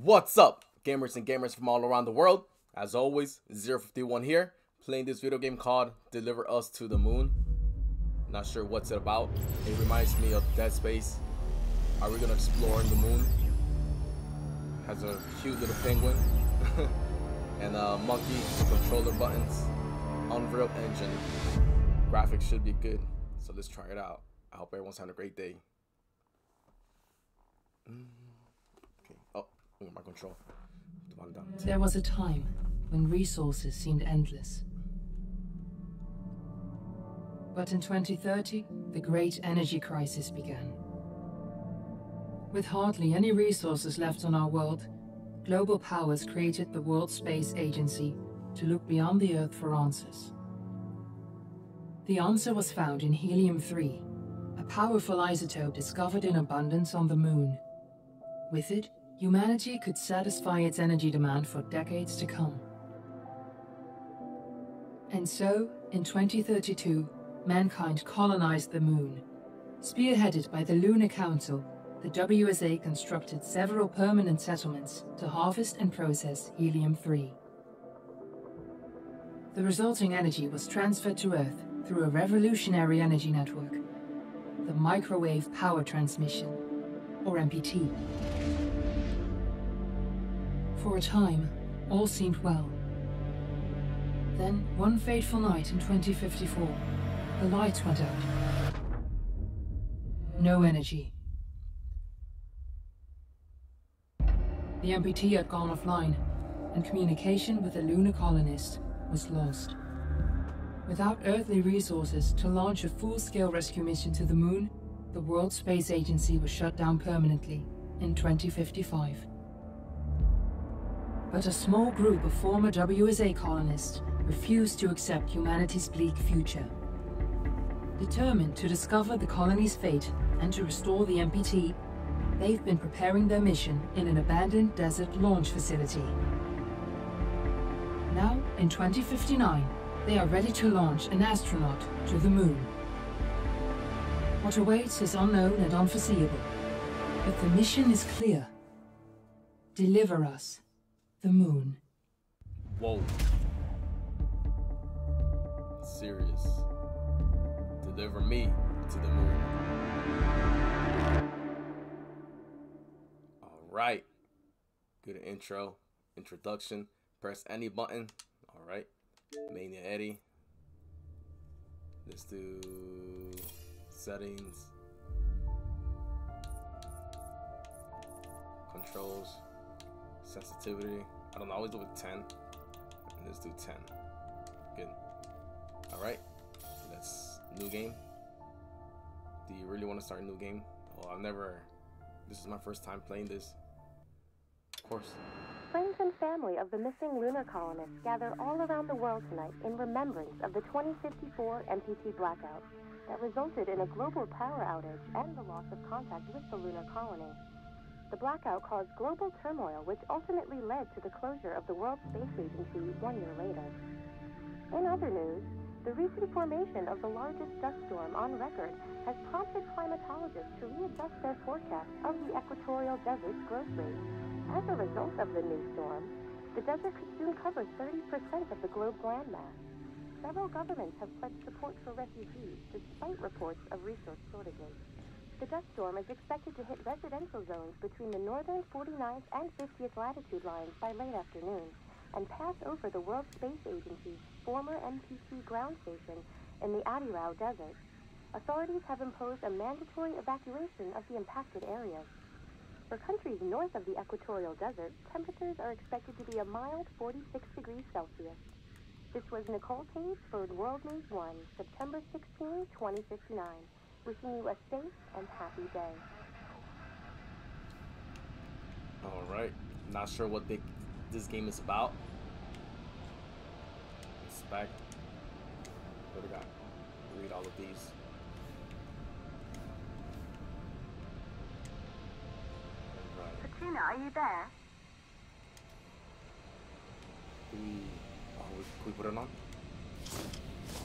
What's up, gamers and gamers from all around the world? As always, 051 here, playing this video game called Deliver Us to the Moon. Not sure what's it about. It reminds me of Dead Space. Are we gonna explore in the moon? Has a cute little penguin and a monkey controller buttons. Unreal Engine. Graphics should be good, so let's try it out. I hope everyone's having a great day. Mm. My control. There was a time when resources seemed endless. But in 2030, the great energy crisis began. With hardly any resources left on our world, global powers created the World Space Agency to look beyond the Earth for answers. The answer was found in helium-3, a powerful isotope discovered in abundance on the Moon. With it, humanity could satisfy its energy demand for decades to come. And so, in 2032, mankind colonized the Moon. Spearheaded by the Lunar Council, the WSA constructed several permanent settlements to harvest and process helium-3. The resulting energy was transferred to Earth through a revolutionary energy network, the Microwave Power Transmission, or MPT. For a time, all seemed well. Then, one fateful night in 2054, the lights went out. No energy. The MPT had gone offline, and communication with the lunar colonist was lost. Without earthly resources to launch a full-scale rescue mission to the Moon, the World Space Agency was shut down permanently in 2055. But a small group of former WSA colonists refused to accept humanity's bleak future. Determined to discover the colony's fate and to restore the MPT, they've been preparing their mission in an abandoned desert launch facility. Now, in 2059, they are ready to launch an astronaut to the Moon. What awaits is unknown and unforeseeable, but the mission is clear. Deliver us the Moon. Whoa. Serious. Deliver me to the moon. Alright. Good intro. Introduction. Press any button. Alright. Mania Eddie. Let's do settings. Controls. Sensitivity. I don't know, always do with 10. let's do 10. Good. Alright. Let's new game. Do you really want to start a new game? Well, I've never this is my first time playing this. Of course. Friends and family of the missing lunar colonists gather all around the world tonight in remembrance of the 2054 MPT blackout that resulted in a global power outage and the loss of contact with the lunar colony. The blackout caused global turmoil, which ultimately led to the closure of the World Space Agency one year later. In other news, the recent formation of the largest dust storm on record has prompted climatologists to readjust their forecast of the equatorial desert's growth rate. As a result of the new storm, the desert could soon cover 30% of the globe's landmass. Several governments have pledged support for refugees, despite reports of resource shortages. The dust storm is expected to hit residential zones between the northern 49th and 50th latitude lines by late afternoon and pass over the World Space Agency's former MPT ground station in the Adirau Desert. Authorities have imposed a mandatory evacuation of the impacted areas. For countries north of the equatorial desert, temperatures are expected to be a mild 46 degrees Celsius. This was Nicole Cage for World News 1, September 16, 2059. Wishing you a safe and happy day. Alright, not sure what they, this game is about. Inspect. What do we got? Read all of these. Katrina, are you there? we, oh, we put it on?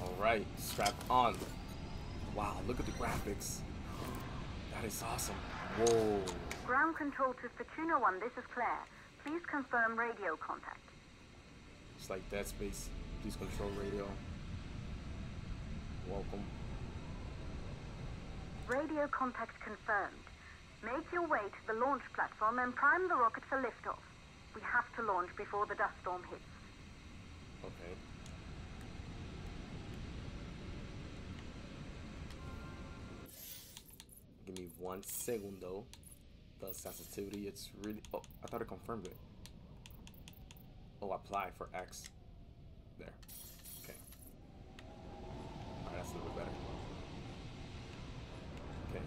Alright, strap on. Wow, look at the graphics. That is awesome. Whoa. Ground control to Fortuna 1, this is Claire. Please confirm radio contact. It's like Dead Space. Please control radio. Welcome. Radio contact confirmed. Make your way to the launch platform and prime the rocket for liftoff. We have to launch before the dust storm hits. Okay. Give me one second though. The sensitivity, it's really. Oh, I thought it confirmed it. Oh, apply for X. There. Okay. Alright, that's a little bit better. Okay.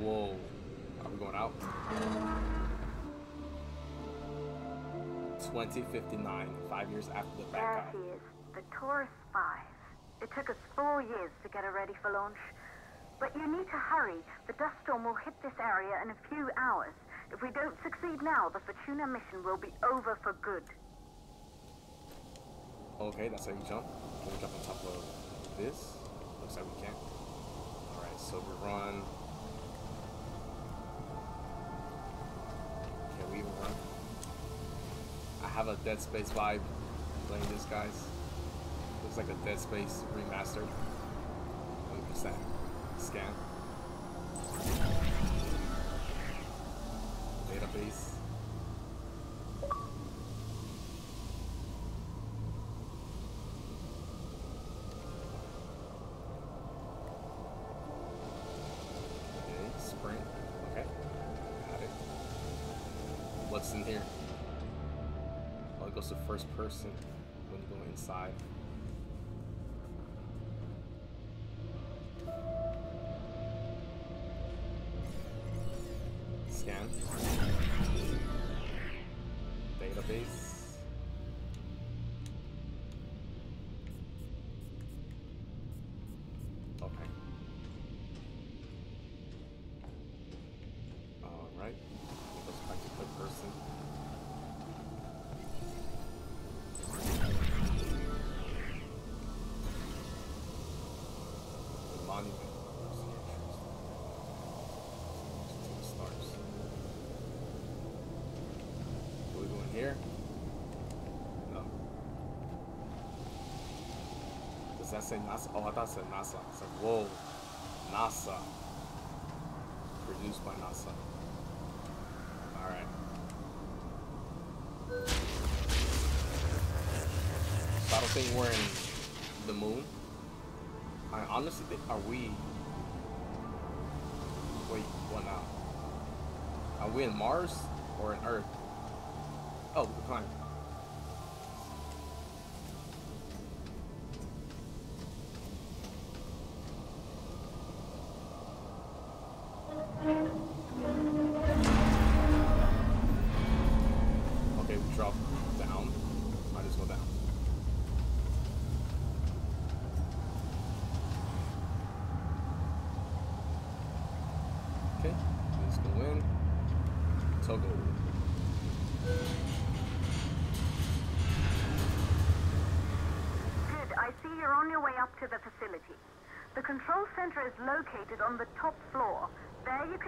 Whoa. Are we going out? 2059, five years after the There backup. The Taurus 5. It took us four years to get her ready for launch. But you need to hurry. The dust storm will hit this area in a few hours. If we don't succeed now, the Fortuna mission will be over for good. Okay, that's how you jump. Can we jump on top of this? Looks like we can. Alright, so we run. Can we even run? I have a Dead Space vibe playing this, guys. Like a Dead Space remastered. 100%. Scan. Database. Okay, sprint. Okay. What's in here? Oh, it goes to first person when you go inside. Does that say NASA? Oh, I thought said NASA. It's like, whoa. NASA. Produced by NASA. Alright. So I don't think we're in the moon. I honestly think, are we... Wait, what now? Are we in Mars or in Earth? Oh, we're climbing. Okay,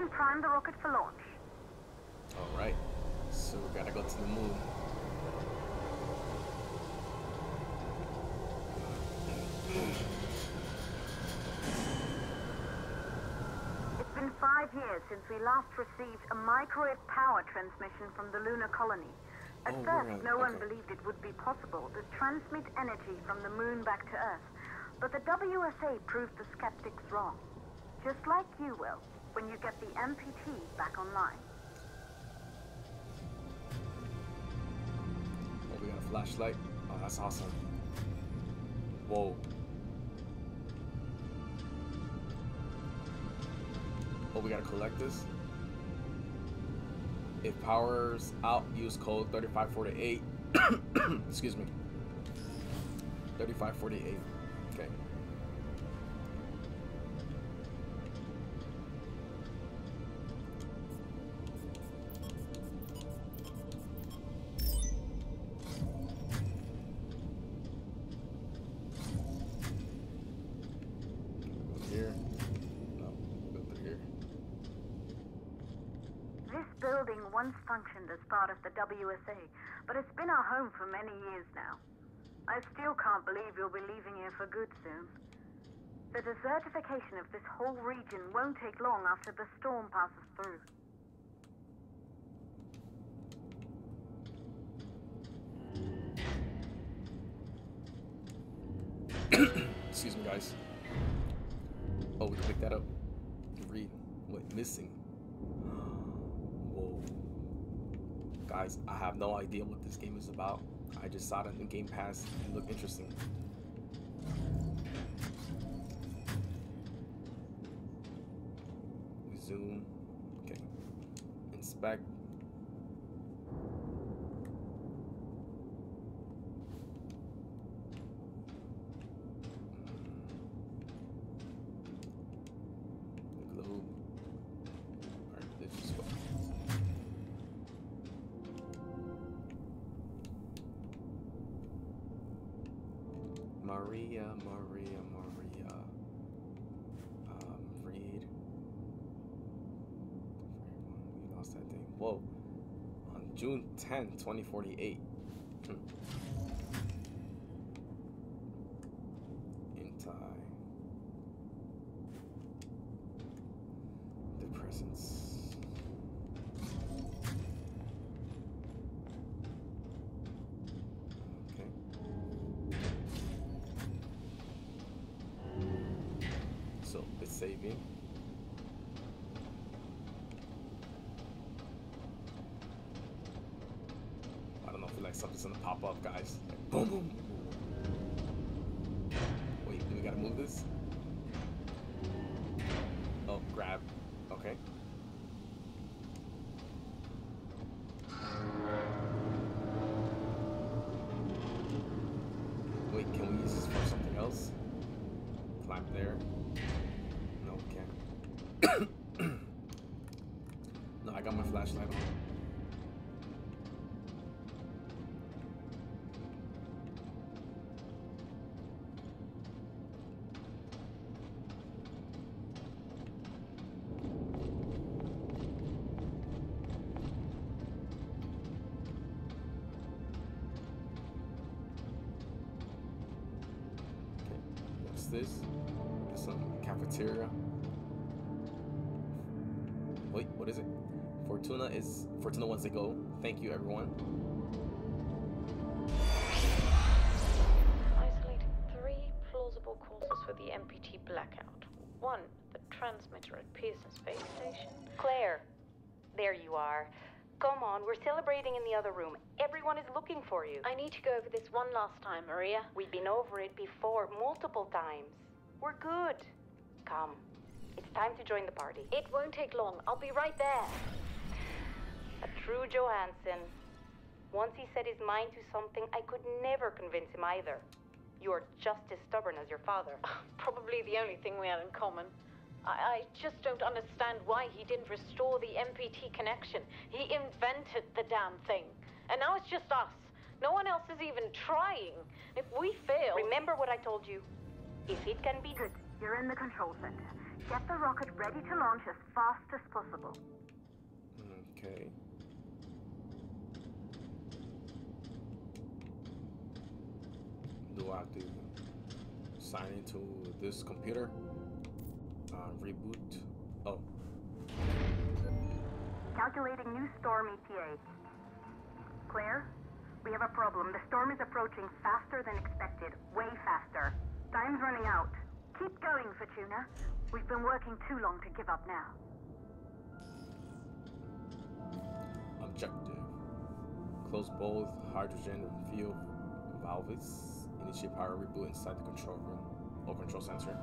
can prime the rocket for launch. Alright, so we gotta go to the moon. It's been five years since we last received a microwave power transmission from the lunar colony. At Oh, first, no one believed it would be possible to transmit energy from the moon back to Earth. But the WSA proved the skeptics wrong. Just like you will, when you get the MPT back online. Oh, we got a flashlight. Oh, that's awesome. Whoa. Oh, we gotta collect this. If power's out, use code 3548. Excuse me. 3548. Many years now. I still can't believe you'll be leaving here for good soon. The desertification of this whole region won't take long after the storm passes through. Excuse me, guys. Oh, we can pick that up. Read. Wait, missing. Whoa. Guys, I have no idea what this game is about. I just saw it in Game Pass. It looked interesting. Zoom. Okay. Inspect. Maria, Maria, Maria. Um, read. We lost that thing. Whoa. On June 10, 2048. Gonna pop up, guys. Like, boom, boom. Wait, do we gotta move this? Oh, grab. Okay. Wait, can we use this for something else? Climb there. No, we can't. no, I got my flashlight on. This? It's some cafeteria. Wait, what is it? Fortuna is Fortuna wants to go. Thank you, everyone. Isolate three plausible causes for the MPT blackout. One, the transmitter at Pearson Space Station. Claire, there you are. Come on, we're celebrating in the other room. Everyone is looking for you. I need to go over this one last time, Maria. We've been over it before, multiple times. We're good. Come. It's time to join the party. It won't take long. I'll be right there. A true Johansson. Once he set his mind to something, I could never convince him either. You're just as stubborn as your father. Probably the only thing we had in common. I, I just don't understand why he didn't restore the MPT connection. He invented the damn thing. And now it's just us. No one else is even trying. If we fail. Remember what I told you. If it can be Good. You're in the control center. Get the rocket ready to launch as fast as possible. Okay. Do I have to sign into this computer? Uh, reboot. Oh, Calculating new storm ETA. Claire, we have a problem. The storm is approaching faster than expected. Way faster. Time's running out. Keep going, Fortuna. We've been working too long to give up now. objective. Close both hydrogen fuel valves. Initiate power reboot inside the control room or control sensor.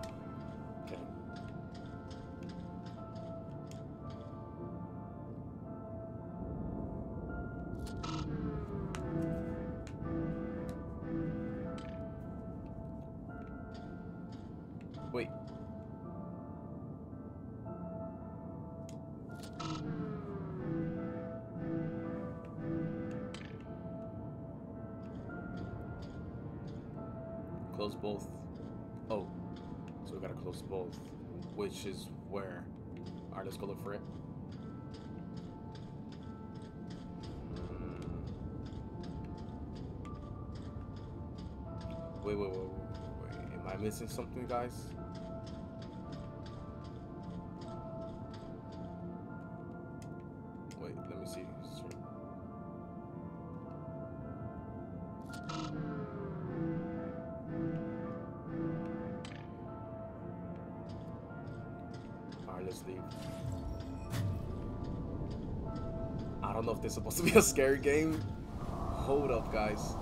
both. Oh, so we gotta close both, which is where? All right, let's go look for it. Hmm. Wait, wait, wait, wait, wait. Am I missing something, guys? A scary game. Hold up, guys.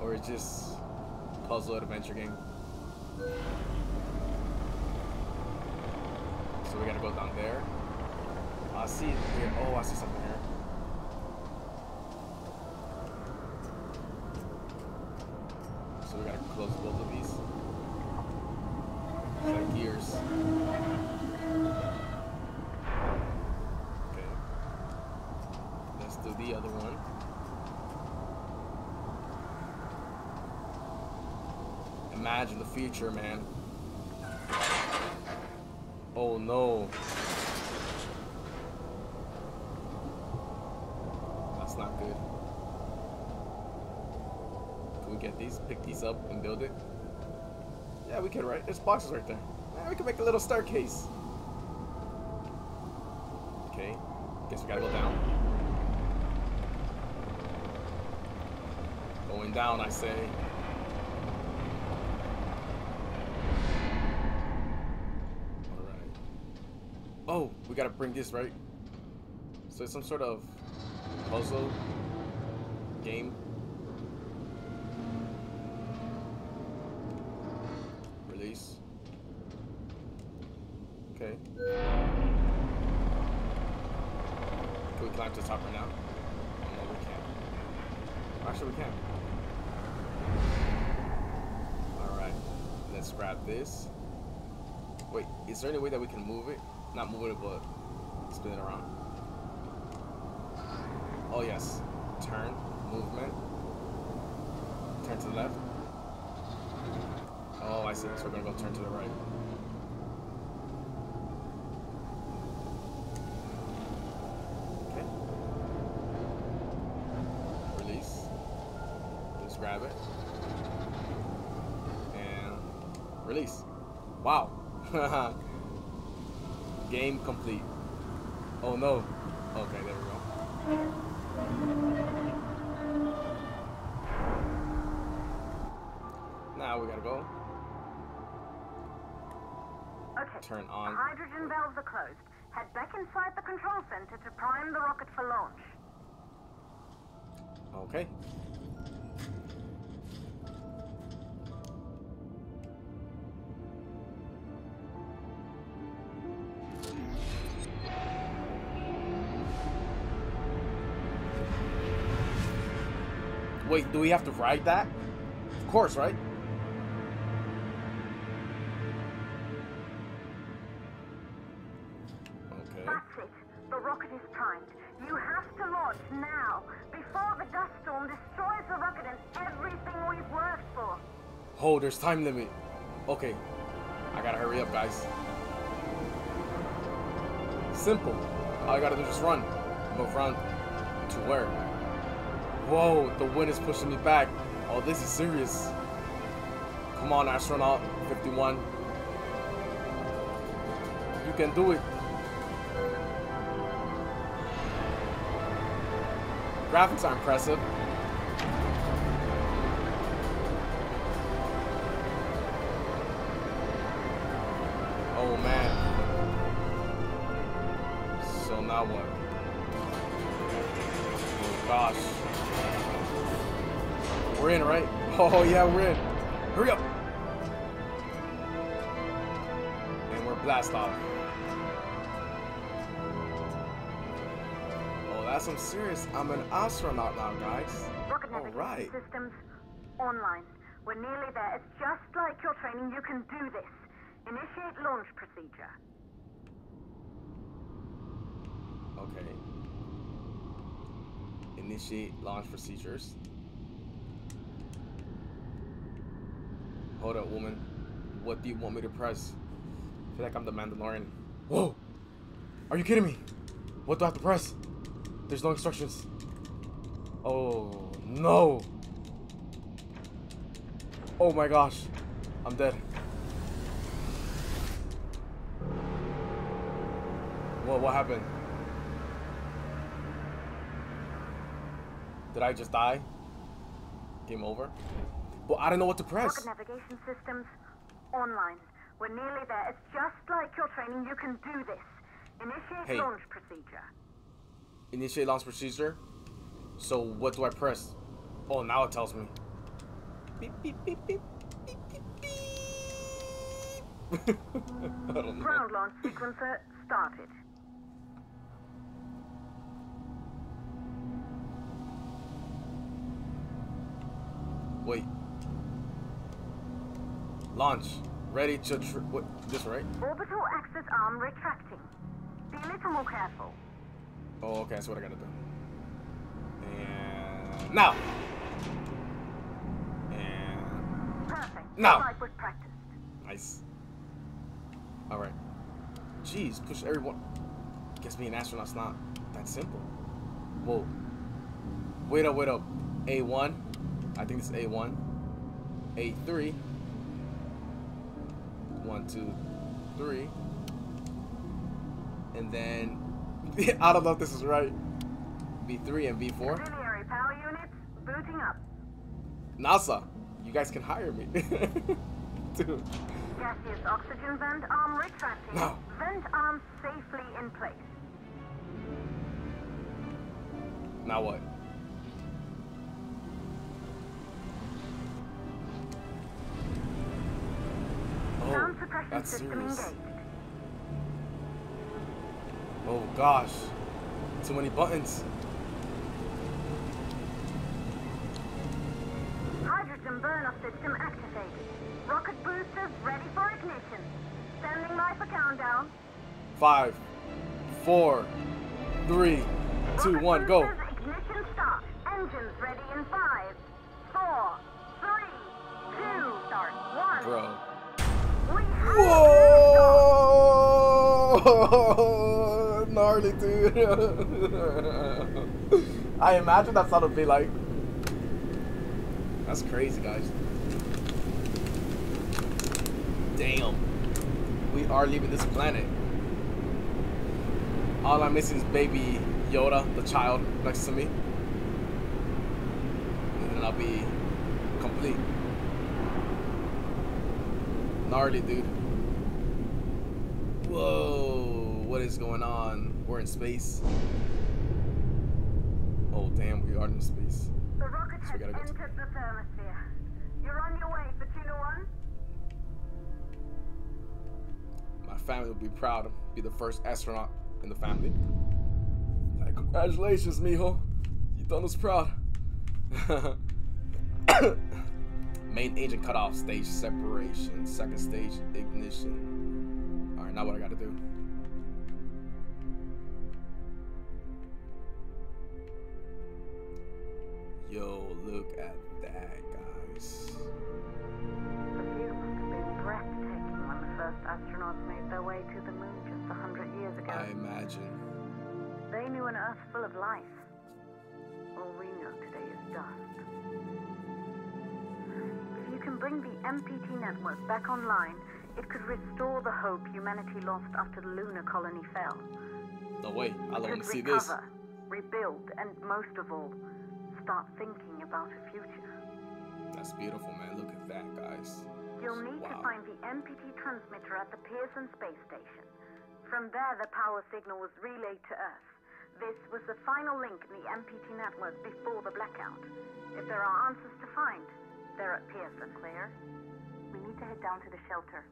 Or it's just puzzle adventure game. So we gotta go down there. I see. Oh, I see something here. So we gotta close both of these. It's like gears. Okay. Let's do the other one. Future, man. Oh no. That's not good. Can we get these, pick these up and build it? Yeah, we can, right? There's boxes right there. Yeah, we can make a little staircase. Okay. Guess we gotta go down. Going down, I say. Alright. Oh, we gotta bring this, right? So it's some sort of puzzle game. Release. Okay. Can we climb to the top right now? No, we can't. Actually, we can. Alright. Let's grab this. Wait, is there any way that we can move it? Not move it, but spin it around. Oh yes. Turn, movement. Turn to the left. Oh, I see. So we're gonna go turn to the right. Okay. Release. Just grab it. And release. Wow. Game complete. Oh no. Okay, there we go. Now we gotta go. Okay. Turn on. The hydrogen valves are closed. Head back inside the control center to prime the rocket for launch. Okay. Wait, do we have to ride that? Of course, right? Okay. That's it. The rocket is primed. You have to launch now, before the dust storm destroys the rocket and everything we've worked for. Oh, there's time limit. Okay. I gotta hurry up, guys. Simple. All I gotta do is just run. Move around to where? Whoa, the wind is pushing me back. Oh, this is serious. Come on, astronaut 51. You can do it. Graphics are impressive. Oh yeah, we're in. Hurry up. And we're blast off. Oh, that's some serious. I'm an astronaut now, guys. Rocket All right. systems online. We're nearly there. It's just like your training. You can do this. Initiate launch procedure. Okay. Initiate launch procedures. Hold up, woman. What do you want me to press? I feel like I'm the Mandalorian. Whoa! Are you kidding me? What do I have to press? There's no instructions. Oh, no. Oh my gosh. I'm dead. What, what happened? Did I just die? Game over? Well, I don't know what to press. Rocket navigation systems online. We're nearly there. It's just like your training. You can do this. Initiate Hey. launch procedure. Initiate launch procedure. So what do I press? Oh, now it tells me. Beep, beep, beep, beep. Ground launch sequencer started. Wait. Launch. Ready to tr- what? This right? Orbital axis arm retracting. Be a little more careful. Oh, okay. That's what I gotta do. And now. And Perfect. Now. Like practiced. nice. All right. Jeez, push everyone. Guess being an astronaut's not that simple. Whoa. Wait up, wait up. A1. I think this is A1. A3. One, two, three. And then I don't know if this is right. V3 and V4. Auxiliary power units booting up. NASA, you guys can hire me. Dude. Gaseous oxygen vent arm retracting. No. Vent arm safely in place. Now what? Sound Oh, suppression that's system serious. Oh gosh. Too many buttons. Hydrogen burn-off system activated. Rocket boosters ready for ignition. Standing by for countdown. Five, four, three, two, Rocket one, go. Whoa! Gnarly, dude. I imagine that's how it'd be like. That's crazy, guys. Damn. We are leaving this planet. All I'm missing is baby Yoda, the child, next to me. And then I'll be complete. Gnarly, dude. Whoa, what is going on? We're in space. Oh, damn, we are in space. The rocket So has go entered the thermosphere. You're on your way, Fortuna One. My family will be proud to be the first astronaut in the family. Like, congratulations, mijo. You done us proud. Main engine cutoff, stage separation, second stage ignition. Alright, now what I gotta do? That, guys. The view must have been breathtaking when the first astronauts made their way to the moon just a hundred years ago. I imagine. They knew an Earth full of life. All we know today is dust. If you can bring the MPT network back online, it could restore the hope humanity lost after the lunar colony fell. No way, I don't want to see this. recover, rebuild, and most of all, start thinking about a future. That's beautiful, man. Look at that, guys. You'll need to find the MPT transmitter at the Pearson space station. From there, the power signal was relayed to Earth. This was the final link in the MPT network before the blackout. If there are answers to find, they're at Pearson. Claire, we need to head down to the shelter.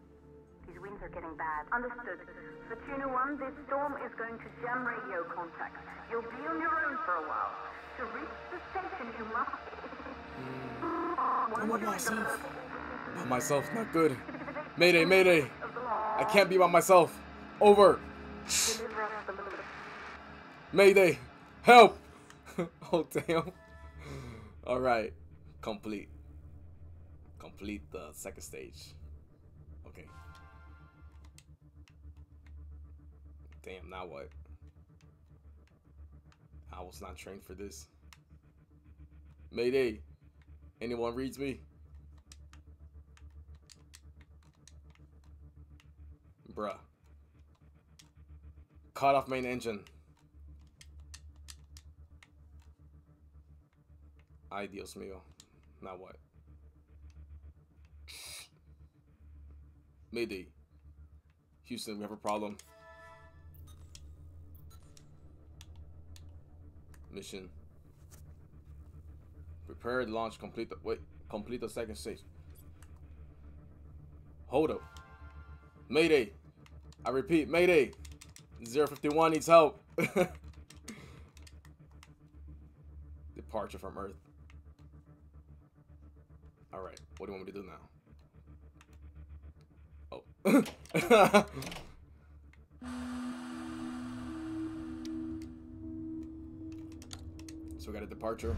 These winds are getting bad. Understood. Fortuna 1, this storm is going to jam radio contacts. You'll be on your own for a while. To reach the station, you must... I'm by myself. By myself, not good. Mayday, mayday. I can't be by myself. Over. Mayday. Help. oh, damn. All right. Complete. Complete the second stage. Okay. Damn, now what? I was not trained for this. Mayday. Anyone reads me? Bruh. Cut off main engine. Ideal meal. Now what? Mayday. Houston, we have a problem. Mission. Prepare to launch. Complete the wait. Complete the second stage. Hold up. Mayday. I repeat, Mayday. 051 needs help. Departure from Earth. Alright, what do you want me to do now? Oh. so we got a departure.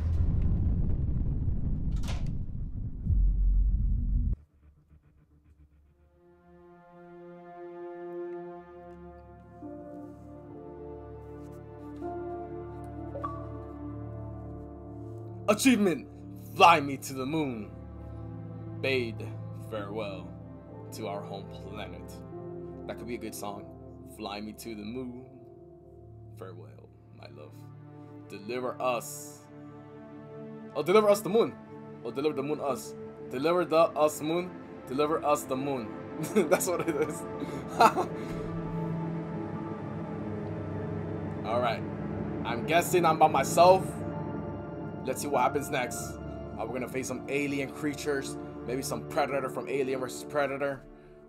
Achievement! Fly me to the moon! Bade farewell to our home planet. That could be a good song. Fly me to the moon. Farewell, my love. Deliver us. Oh, deliver us the moon. Oh, deliver the moon us. Deliver the us moon. Deliver us the moon. That's what it is. Alright. I'm guessing I'm by myself. Let's see what happens next. Uh, we're gonna face some alien creatures, maybe some Predator from Alien vs Predator,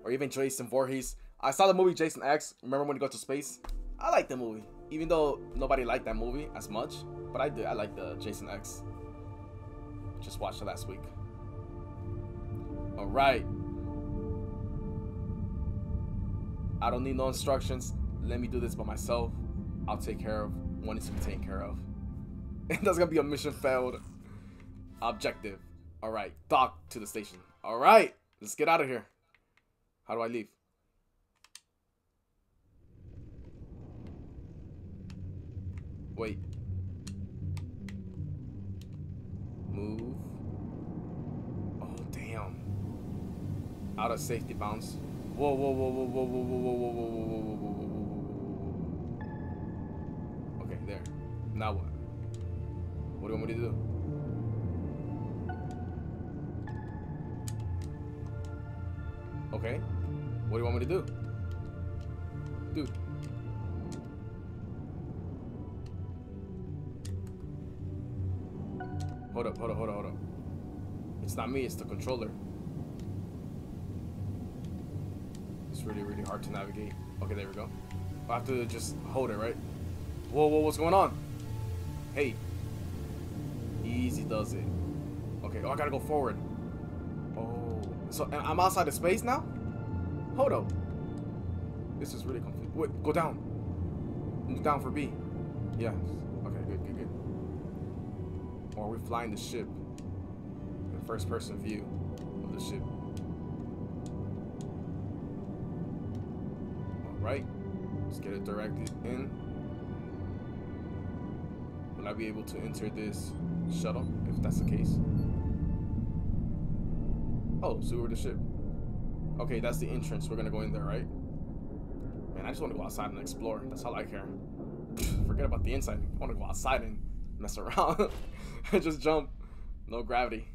or even Jason Voorhees. I saw the movie Jason X. Remember when he go to space? I like the movie, even though nobody liked that movie as much. But I did. I like the Jason X. Just watched it last week. All right. I don't need no instructions. Let me do this by myself. I'll take care of what needs to be taken care of. That's gonna be a mission failed objective. All right, dock to the station. All right, let's get out of here. How do I leave? Wait. Move. Oh, damn. Out of safety bounds. Whoa, whoa, whoa, whoa, whoa, whoa, whoa, whoa, whoa, whoa, whoa, whoa, whoa, whoa, whoa, whoa. Okay, there. Now what? What do you want me to do? Okay. What do you want me to do? Dude. Hold up, hold up, hold up, hold up. It's not me, it's the controller. It's really, really hard to navigate. Okay, there we go. I have to just hold it, right? Whoa, whoa, what's going on? Hey. Easy does it. Okay, oh, I gotta go forward. Oh. So, I'm outside of space now? Hold up. This is really confusing. Wait, go down. Down for B. Yes. Okay, good, good, good. Or are we flying the ship? In first person view of the ship. Alright. Let's get it directed in. Will I be able to enter this shuttle if that's the case? Oh, so we're the ship. Okay, that's the entrance. We're gonna go in there, right? Man, I just want to go outside and explore. That's all I care. Forget about the inside. I want to go outside and mess around. and just jump. No gravity.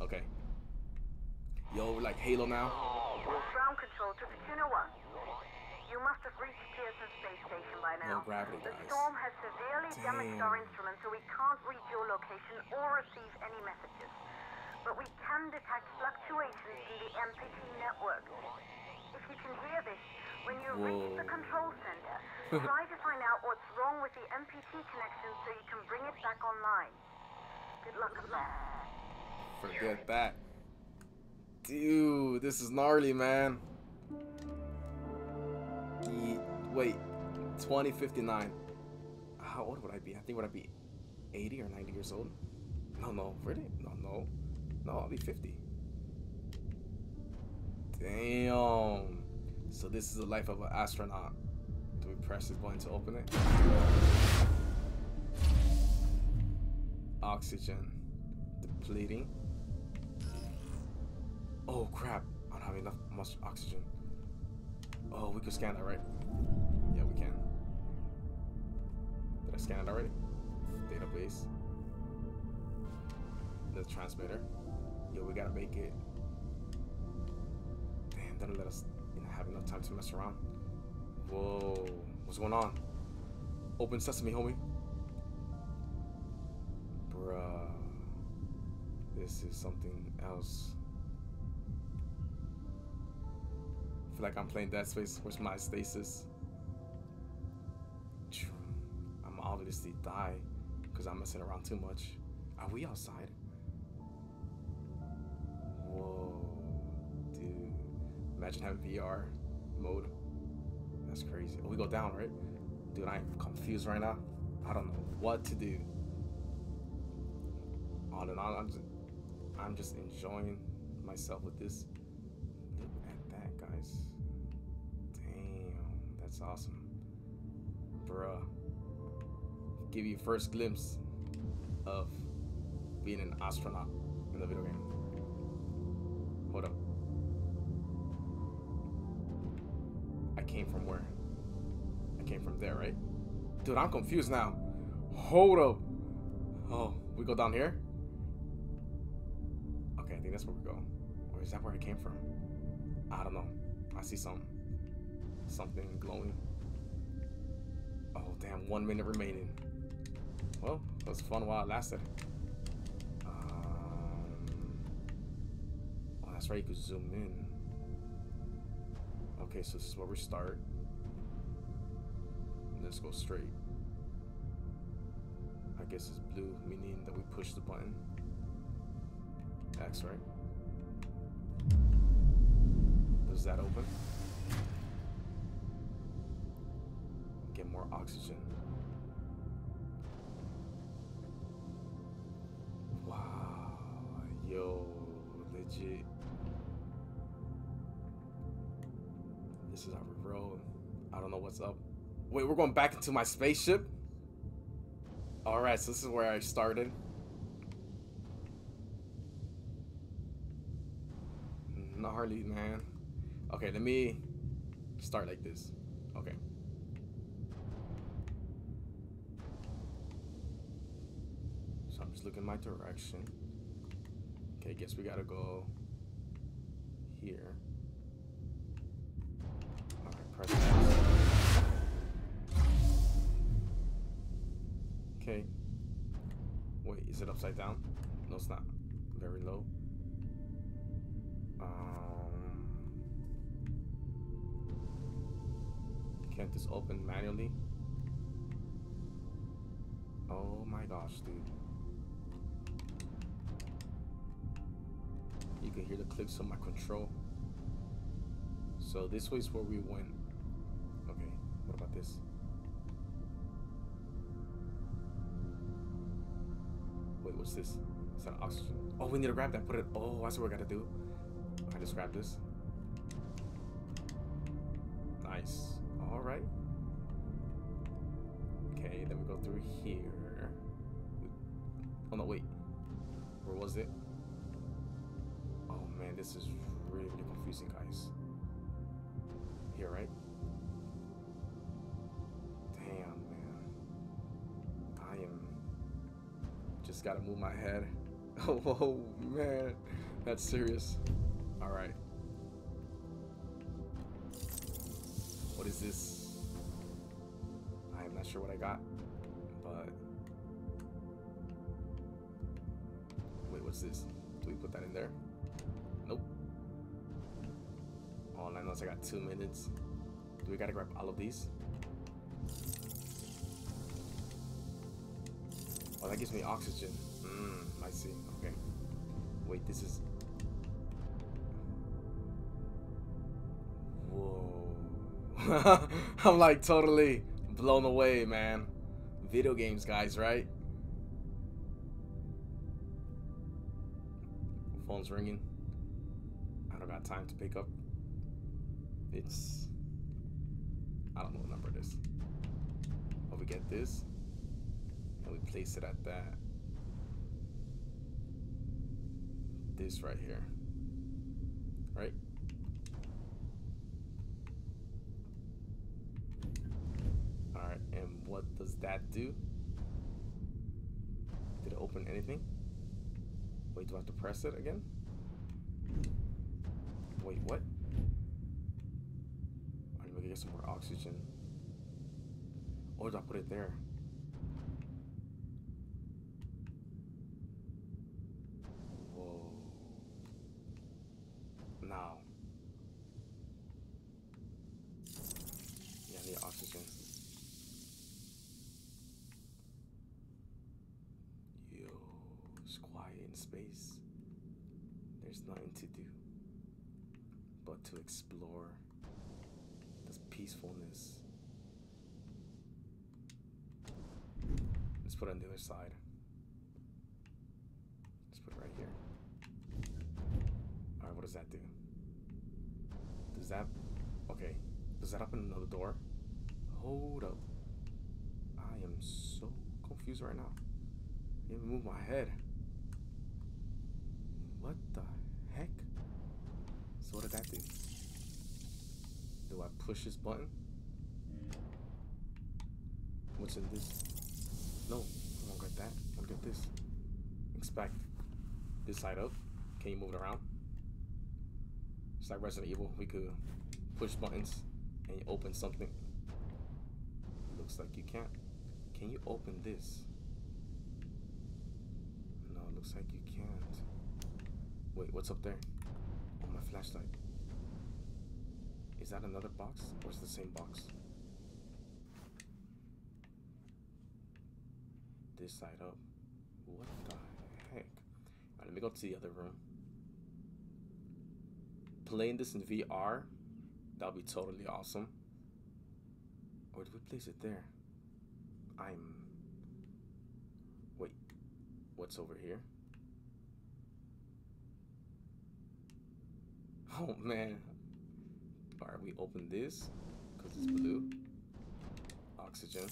Okay. Yo, we're like Halo now. Ground control to Fortuna 1. You must have reached by now. No gravity, the guys. storm has severely damaged our instruments, so we can't reach your location or receive any messages. But we can detect fluctuations in the MPT network. If you can hear this, when you reach the control center, try to find out what's wrong with the MPT connection so you can bring it back online. Good luck with that. Forget that. Dude, this is gnarly, man. Ye- Wait, 2059. How old would I be? I think would I be 80 or 90 years old? No, no, really? No, no. No, I'll be 50. Damn. So this is the life of an astronaut. Do we press this button to open it? Oxygen. Depleting. Oh crap, I don't have enough much oxygen. Oh, we could scan that, right? Did I scan it already? Data, Database. The transmitter. Yo, we gotta make it. Damn, that'll let us you know, have enough time to mess around. Whoa, what's going on? Open sesame, homie. Bruh. This is something else. I feel like I'm playing Dead Space. Where's my stasis? Obviously die because I'm messing around too much. Are we outside? Whoa, dude. Imagine having VR mode. That's crazy. We go down, right? Dude, I'm confused right now. I don't know what to do. All in all, I'm just, I'm just enjoying myself with this. Look at that, guys. Damn, that's awesome. Bruh. Give you first glimpse of being an astronaut in the video game. Hold up. I came from where? I came from there, right? Dude, I'm confused now. Hold up. Oh, we go down here? Okay, I think that's where we go. Or is that where I came from? I don't know. I see some something glowing. Oh damn, one minute remaining. Well, it was fun while it lasted. Um, oh, that's right, you could zoom in. Okay, so this is where we start. Let's go straight. I guess it's blue, meaning that we push the button. X, right? Does that open? Get more oxygen. Legit. This is our road. I don't know what's up. Wait, we're going back into my spaceship? Alright, so this is where I started. Gnarly, man. Okay, let me start like this. Okay. So I'm just looking my direction. Okay, guess we gotta go here. Okay. Wait, is it upside down? No, it's not. Very low. Um, can't this open manually? Oh my gosh, dude. Clicks on my control. So this way is where we went. Okay, what about this? Wait, what's this? Is that oxygen? Oh, we need to grab that. Put it. Oh, that's what we gotta do. I just grab this. Nice. All right. Okay, then we go through here. Oh no, wait. Where was it? This is really confusing, guys. Here, right? Damn, man. I am just gotta move my head. Oh man, that's serious. All right. What is this? I am not sure what I got, but wait, what's this? Do we put that in there? Know is I got two minutes. Do we gotta grab all of these? Oh, that gives me oxygen. Hmm, I see. Okay. Wait, this is Whoa. I'm like totally blown away, man. Video games, guys, right? Phone's ringing. I don't got time to pick up. It's... I don't know what number it is. But we get this, and we place it at that. This right here. Right? Alright, and what does that do? Did it open anything? Wait, do I have to press it again? Wait, what? Get some more oxygen. Or do I put it there? Whoa. Now. Yeah, I need oxygen. Yo, it's quiet in space. There's nothing to do but to explore peacefulness. Let's put it on the other side. Let's put it right here. Alright, what does that do? Does that... Okay. Does that open another door? Hold up. I am so confused right now. I even move my head. What the heck? So what did that do? Do I push this button? What's in this? No, I won't get that. I get this. Expect This side up. Can you move it around? It's like Resident Evil. We could push buttons and you open something. Looks like you can't. Can you open this? No, it looks like you can't. Wait, what's up there? Oh, my flashlight. Is that another box? Or is the same box? This side up. What the heck? Alright, let me go to the other room. Playing this in VR, that would be totally awesome. Or did we place it there? I'm... Wait. What's over here? Oh man. Alright, we open this because it's blue. Oxygen.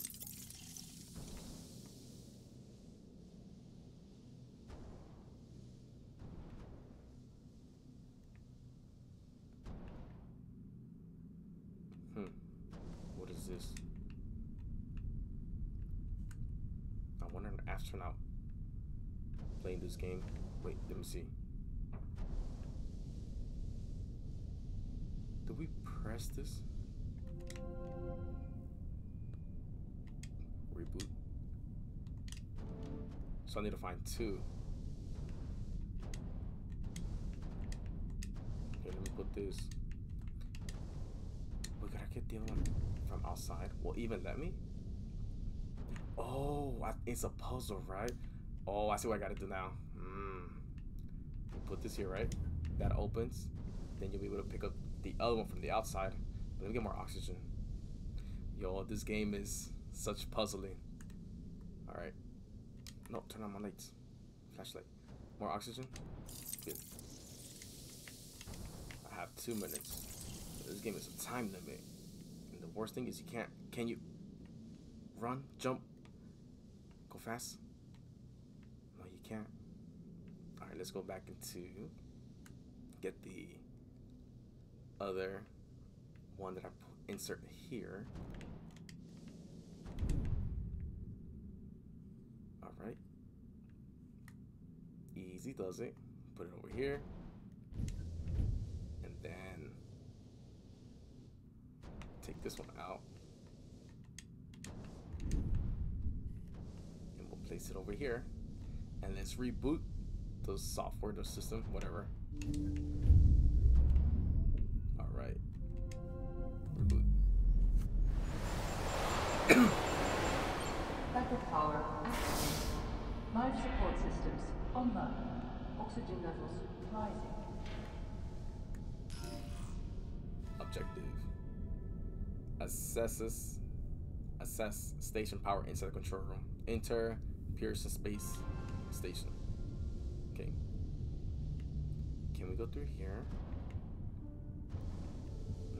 Press this? Reboot. So I need to find two. Okay, let me put this. We gotta get the other one from outside. Will even let me? Oh, I, it's a puzzle, right? Oh, I see what I gotta do now. Hmm. Put this here, right? That opens. Then you'll be able to pick up the other one from the outside. Let me get more oxygen. Yo, this game is such puzzling. Alright. No, turn on my lights. Flashlight. More oxygen? Good. I have two minutes. This game is a time limit. And the worst thing is you can't can you run, jump, go fast? No, you can't. Alright, let's go back into get the other one that I insert here. All right. Easy does it. Put it over here. And then take this one out. And we'll place it over here. And let's reboot the software, the system, whatever. Backup power activated. Life support systems online. Oxygen levels rising. Objective. Assesses assess station power inside the control room. Enter Pearson Space Station. Okay. Can we go through here?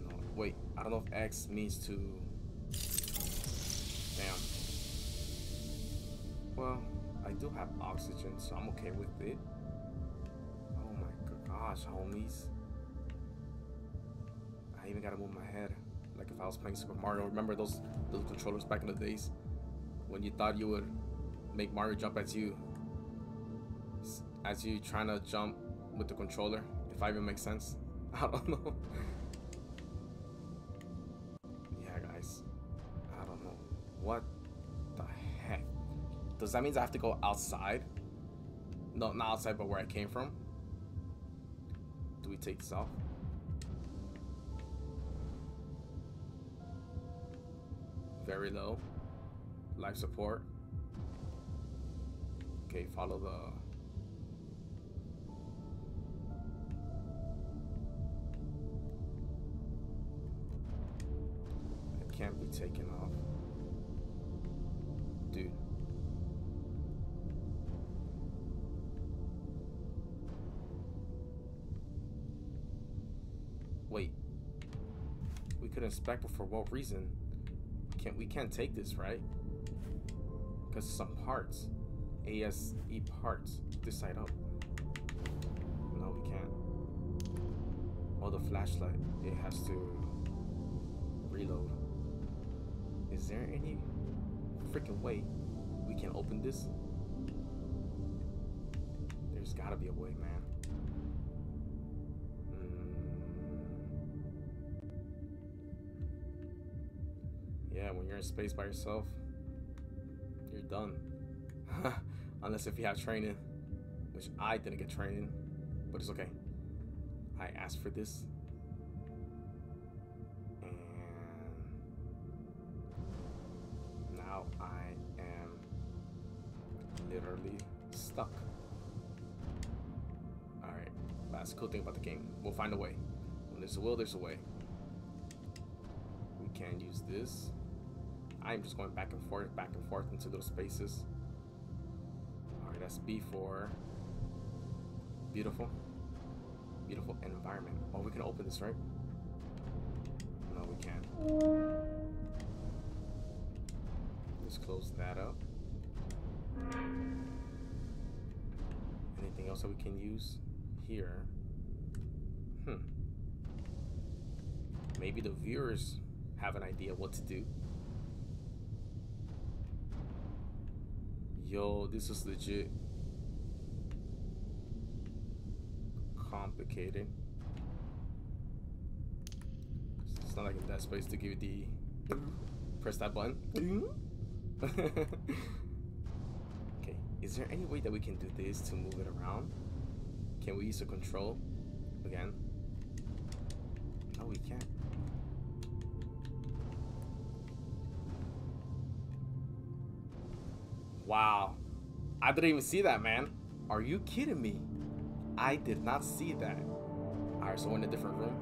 No. Wait, I don't know if X means to Well, I do have oxygen, so I'm okay with it. Oh my gosh, homies. I even gotta move my head. Like if I was playing Super Mario. Remember those those controllers back in the days? when you thought you would make Mario jump at you as you trying to jump with the controller, if I even make sense. I don't know. Does that mean I have to go outside? No, not outside, but where I came from? Do we take this off? Very low. Life support. Okay, follow the It can't be taken off. But for what reason? Can't we can't take this, right? Because some parts. ASE parts. This side up. No, we can't. Oh, the flashlight. It has to reload. Is there any freaking way we can open this? There's gotta be a way, man. In space by yourself, you're done. Unless if you have training, which I didn't get training, but it's okay. I asked for this. And now I am literally stuck. Alright, that's the cool thing about the game. We'll find a way. When there's a will, there's a way. We can use this. I'm just going back and forth, back and forth into those spaces. Alright, that's B for beautiful. Beautiful environment. Oh, we can open this, right? No, we can't. Let's close that up. Anything else that we can use here? Hmm. Maybe the viewers have an idea what to do. Yo, this is legit complicated. It's not like in that space to give you the press that button. okay, is there any way that we can do this to move it around? Can we use a control again? No, we can't. Wow. I didn't even see that, man. Are you kidding me? I did not see that. Alright, so we're in a different room.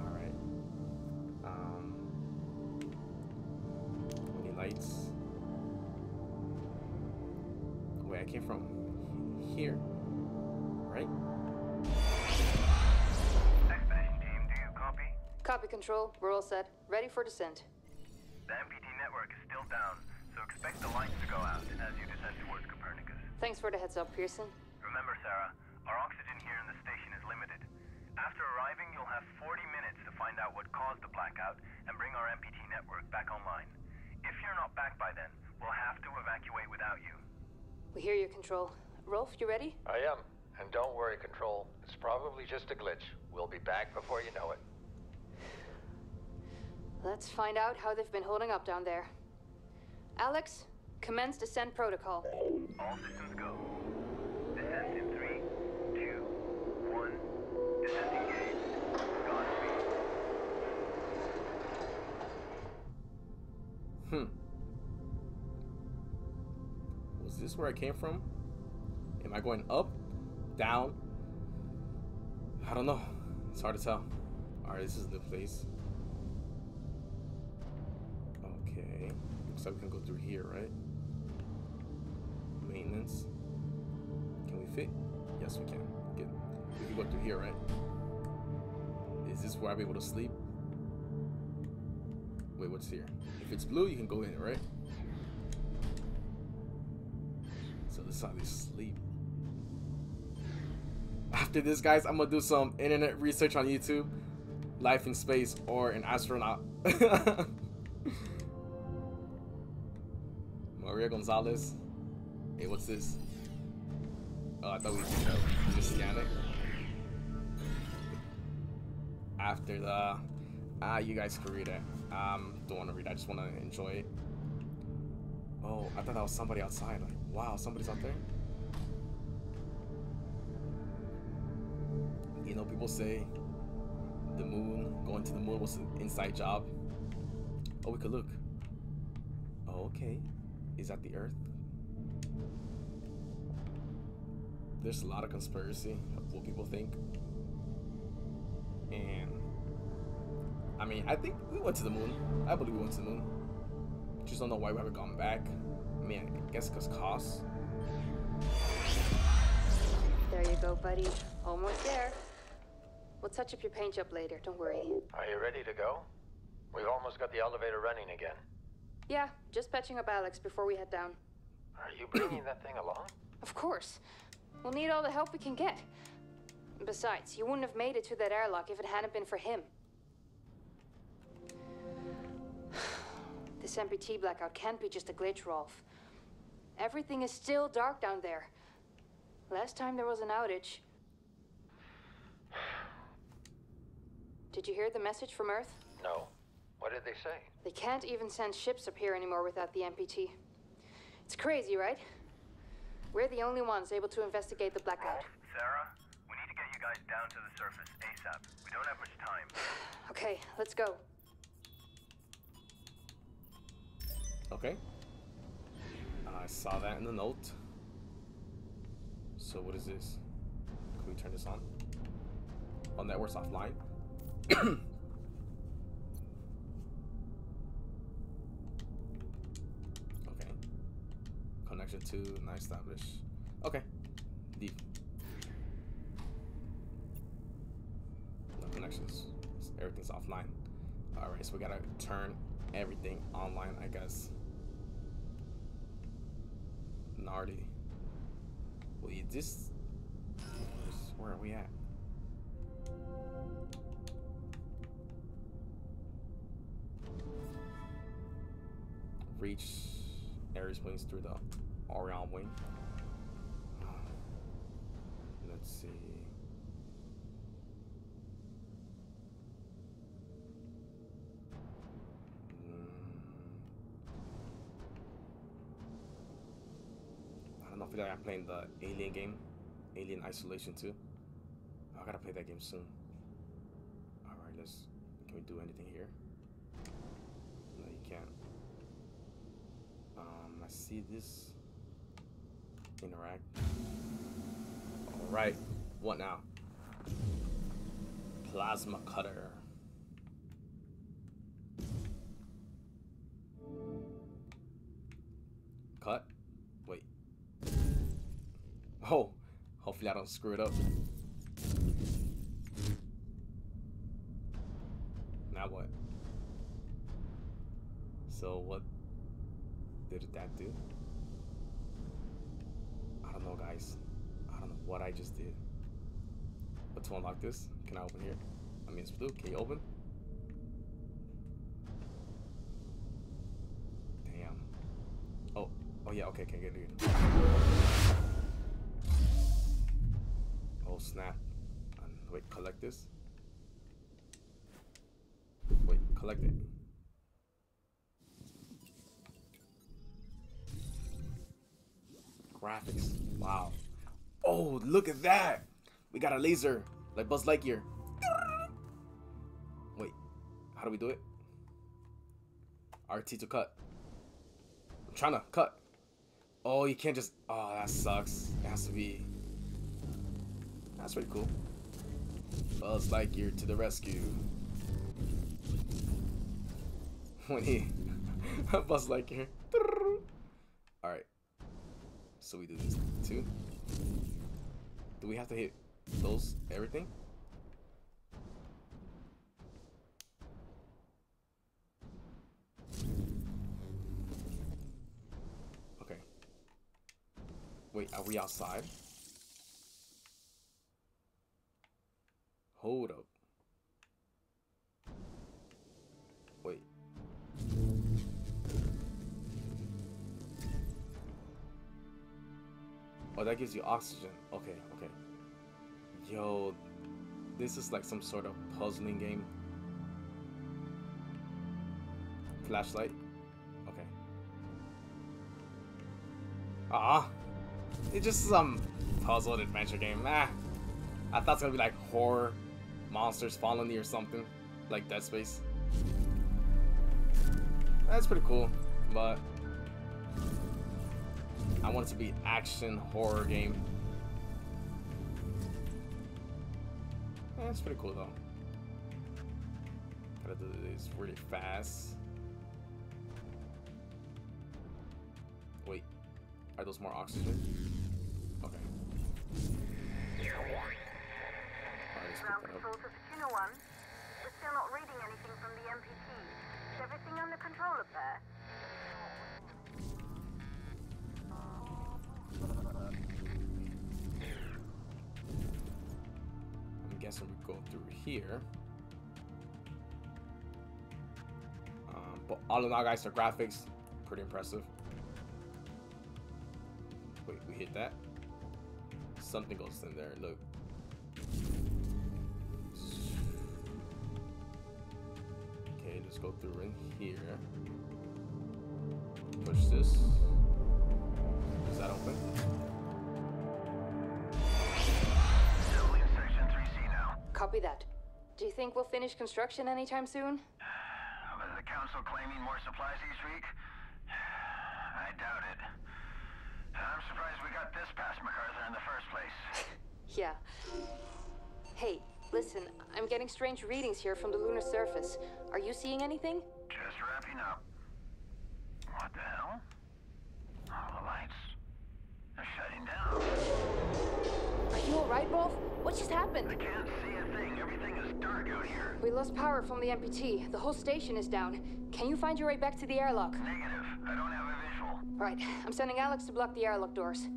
Alright. Um. Any lights? Wait, I came from here. Right? Expedition team, do you copy? Copy control. We're all set. Ready for descent. The MPT network is still down, so expect the lights to go out as you descend towards Copernicus. Thanks for the heads up, Pearson. Remember, Sarah, our oxygen here in the station is limited. After arriving, you'll have 40 minutes to find out what caused the blackout and bring our MPT network back online. If you're not back by then, we'll have to evacuate without you. We hear you, Control. Rolf, you ready? I am. And don't worry, Control. It's probably just a glitch. We'll be back before you know it. Let's find out how they've been holding up down there. Alex, commence descent protocol. All systems go. Descent in three, two, one. Descent engaged. Godspeed. Hmm. Was this where I came from? Am I going up? Down? I don't know. It's hard to tell. Alright, this is the place. We can go through here, right? Maintenance. Can we fit? Yes, we can. Good. We can go through here, right? Is this where I'll be able to sleep? Wait, what's here? If it's blue, you can go in right? So this is how they sleep. After this, guys, I'm gonna do some internet research on YouTube life in space or an astronaut. Maria Gonzalez. Hey, what's this? Oh, I thought we could just scan it. After the... Ah, you guys can read it. Um, don't want to read. I just want to enjoy it. Oh, I thought that was somebody outside. Like, wow, somebody's out there? You know, people say the moon, going to the moon was an inside job. Oh, we could look. Oh, okay. Is that the Earth? There's a lot of conspiracy of what people think. And I mean, I think we went to the moon. I believe we went to the moon. Just don't know why we haven't gone back. I mean, I guess because costs. There you go, buddy. Almost there. We'll touch up your paint job later, don't worry. Are you ready to go? We've almost got the elevator running again. Yeah, just patching up Alex before we head down. Are you bringing that thing along? Of course. We'll need all the help we can get. Besides, you wouldn't have made it to that airlock if it hadn't been for him. This MPT blackout can't be just a glitch, Rolf. Everything is still dark down there. Last time there was an outage. Did you hear the message from Earth? No. What did they say? They can't even send ships up here anymore without the MPT. It's crazy, right? We're the only ones able to investigate the blackout. Uh, Sarah, we need to get you guys down to the surface ASAP. We don't have much time. Okay, let's go. Okay. I saw that in the note. So what is this? Can we turn this on? Oh, network's offline. okay. To not established. Okay. Deep. No connections. Everything's offline. Alright, so we gotta turn everything online, I guess. Gnarly. Well, you just. Where are we at? Reach Ares wings through the Orion wing. Let's see. I don't know. I feel like I'm playing the Alien game, Alien Isolation 2. I gotta play that game soon. All right, let's. Can we do anything here? No, you can't. Um, I see this. Interact. All right, what now? Plasma cutter. Cut. Wait. Oh, hopefully I don't screw it up. Now what? So what did that do? I don't know, guys. I don't know what I just did. But to unlock this, can I open here? I mean, it's blue. Can you open? Damn. Oh, oh yeah. Okay, can get it. Oh snap! And wait, collect this. Wait, collect it. Graphics. Wow. Oh, look at that! We got a laser, like Buzz Lightyear. Wait, how do we do it? RT to cut. I'm trying to cut. Oh, you can't just. Oh, that sucks. It has to be. That's pretty cool. Buzz Lightyear to the rescue. When he. Buzz Lightyear. Alright. So we do this too. Do we have to hit those, everything. Okay. Wait, are we outside? Hold up. Wait. Oh, that gives you oxygen. Okay, okay. Yo, this is like some sort of puzzling game. Flashlight. Okay. Ah, it's just some puzzle adventure game. Ah, I thought it's gonna be like horror, monsters following me or something, like Dead Space. That's pretty cool, but I want it to be action horror game. That's pretty cool though. Gotta do this really fast. Wait, are those more oxygen? Okay. Alright, let's pick Ground control to Fortuna 1. We're still not reading anything from the MPT. Is everything under control I'm we go through here. Um, but all in all, guys, the graphics pretty impressive. Wait, we hit that. Something goes in there. Look. Okay, let's go through in here. Push this. Is that open? Copy that. Do you think we'll finish construction anytime soon? Was the council claiming more supplies each week? I doubt it. I'm surprised we got this past MacArthur in the first place. Yeah. Hey, listen, I'm getting strange readings here from the lunar surface. Are you seeing anything? Just wrapping up. What the hell? All the lights. They're shutting down. Are you alright, Rolf? What just happened? I can't see a thing. Everything is dark out here. We lost power from the MPT. The whole station is down. Can you find your way back to the airlock? Negative. I don't have a visual. Right. I'm sending Alex to block the airlock doors.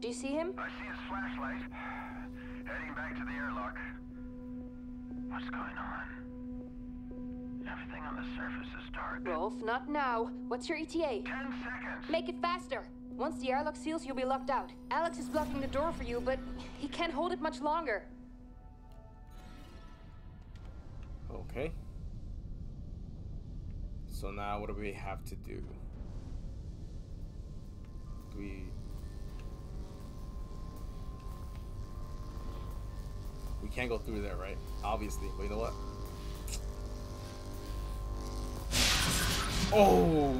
Do you see him? I see his flashlight. Heading back to the airlock. What's going on? Everything on the surface is dark. Rolf, not now. What's your ETA? Ten seconds. Make it faster. Once the airlock seals, you'll be locked out. Alex is blocking the door for you, but he can't hold it much longer. Okay. So now what do we have to do? Do we We can't go through there, right? Obviously. But you know what? Oh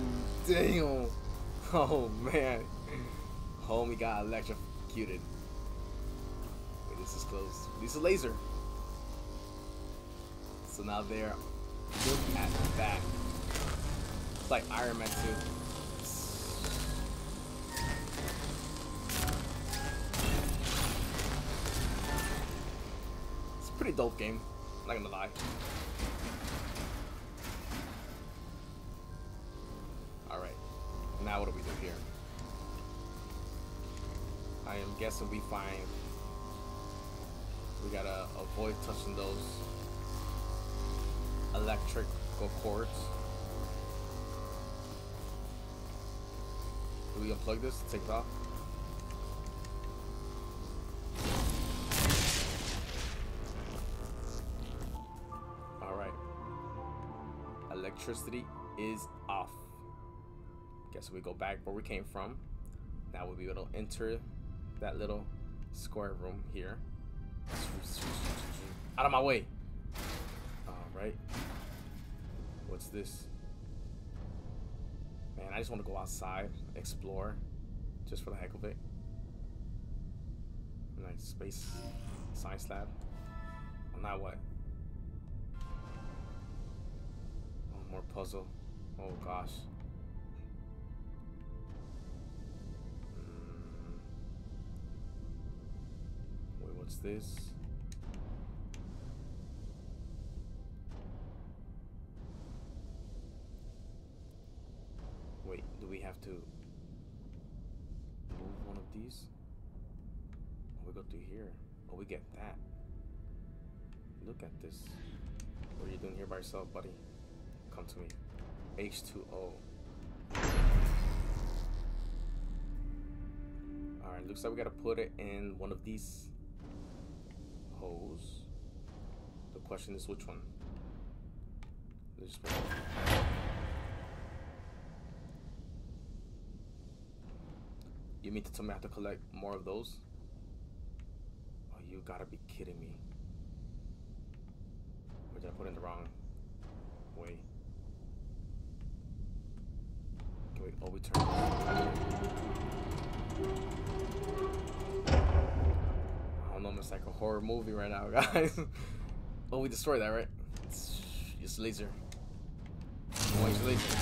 damn. Oh man. Homie got electrocuted. Wait, this is close. This is a laser. So now there. Look at that. It's like Iron Man 2. It's a pretty dope game. I'm Not gonna lie. Alright. Now what do we do here? I am guessing we find we gotta avoid touching those electrical cords. Do we unplug this? Take it off? Alright. Electricity is off. Guess we go back where we came from. Now we'll be able to enter that little square room here. Out of my way. Alright. What's this? Man, I just want to go outside, explore, just for the heck of it. Nice space science lab. Well, now what? One more puzzle. Oh gosh. Mm. Wait, what's this? Do we have to move one of these? We go through here. Oh, we get that. Look at this. What are you doing here by yourself, buddy? Come to me. H2O. Alright, looks like we gotta put it in one of these holes. The question is which one? Let's just You mean to tell me I have to collect more of those? Oh, you gotta be kidding me. Or did I put in the wrong way? Wait, oh, we turn. I don't know, it's like a horror movie right now, guys. oh, we destroyed that, right? It's just laser. Oh, it's laser.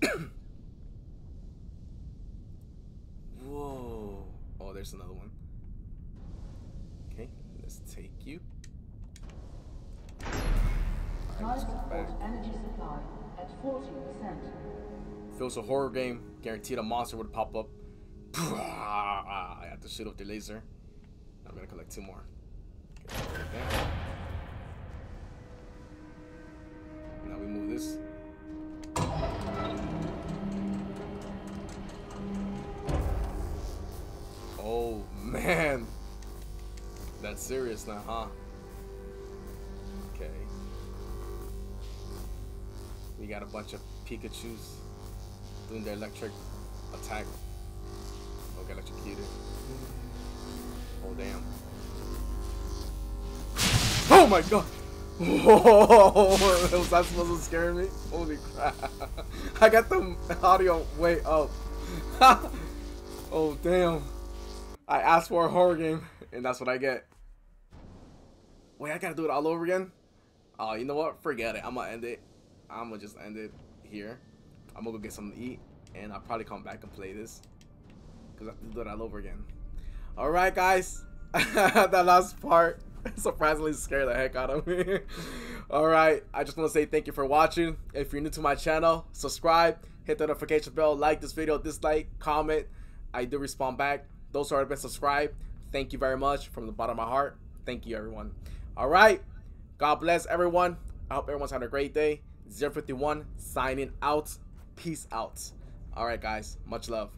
Whoa. Oh, there's another one. Okay, let's take you. Alright, let's go back. energy supply at 40%. If it was a horror game, guaranteed a monster would pop up. I have to shoot off the laser. I'm gonna collect two more. Okay, okay. Now we move this. Serious now, huh? Okay. We got a bunch of Pikachu's doing their electric attack. Got electrocuted. Oh, damn. Oh my god! Whoa! Was that supposed to scare me? Holy crap. I got the audio way up. oh, damn. I asked for a horror game, and that's what I get. Wait, I gotta do it all over again? Oh, you know what? Forget it. I'm gonna end it. I'm gonna just end it here. I'm gonna go get something to eat, and I'll probably come back and play this. Because I have to do it all over again. Alright, guys. that last part surprisingly scared the heck out of me. Alright, I just want to say thank you for watching. If you're new to my channel, subscribe, hit the notification bell, like this video, dislike, comment. I do respond back. Those who have been subscribed, thank you very much from the bottom of my heart. Thank you, everyone. Alright, God bless everyone. I hope everyone's had a great day. 051 signing out. Peace out. Alright, guys. Much love.